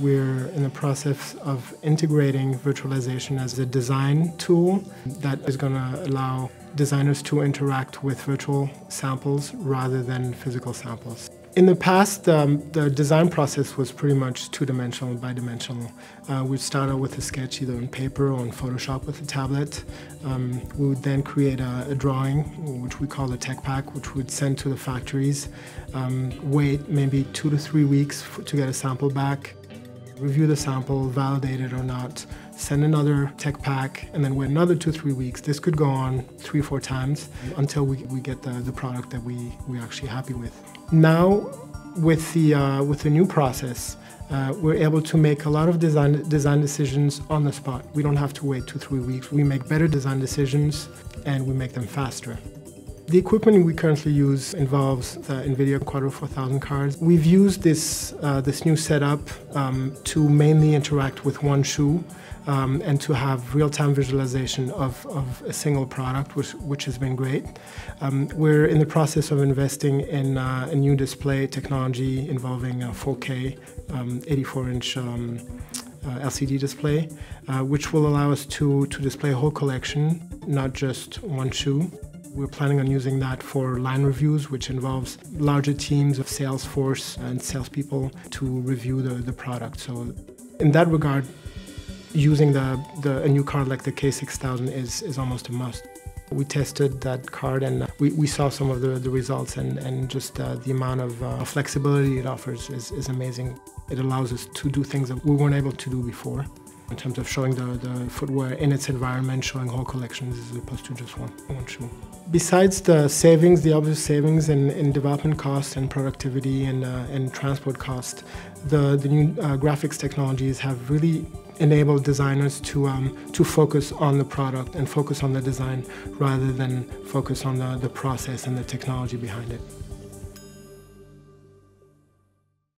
We're in the process of integrating virtualization as a design tool that is going to allow designers to interact with virtual samples rather than physical samples. In the past, um, the design process was pretty much two-dimensional, bi-dimensional. Uh, we'd start out with a sketch either on paper or on Photoshop with a tablet. Um, we would then create a, a, drawing, which we call a tech pack, which we'd send to the factories, um, wait maybe two to three weeks to get a sample back, review the sample, validate it or not, send another tech pack, and then wait another two, three weeks. This could go on three, four times until we, we get the, the product that we, we're actually happy with. Now, with the, uh, with the new process, uh, we're able to make a lot of design, design decisions on the spot. We don't have to wait two, three weeks. We make better design decisions and we make them faster. The equipment we currently use involves the NVIDIA Quadro 4000 cards. We've used this, uh, this new setup um, to mainly interact with one shoe um, and to have real-time visualization of, of a single product, which, which has been great. Um, we're in the process of investing in uh, a new display technology involving a 4K 84-inch um, uh, LCD display, uh, which will allow us to, to display a whole collection, not just one shoe. We're planning on using that for line reviews, which involves larger teams of sales force and salespeople to review the, the product. So in that regard, using the, the, a new card like the K6000 is, is almost a must. We tested that card and we, we saw some of the, the results and, and just uh, the amount of uh, flexibility it offers is, is amazing. It allows us to do things that we weren't able to do before in terms of showing the, the footwear in its environment, showing whole collections as opposed to just one, one shoe. Besides the savings, the obvious savings in, in development costs and productivity and, uh, and transport cost, the, the new uh, graphics technologies have really enabled designers to, um, to focus on the product and focus on the design rather than focus on the, the process and the technology behind it.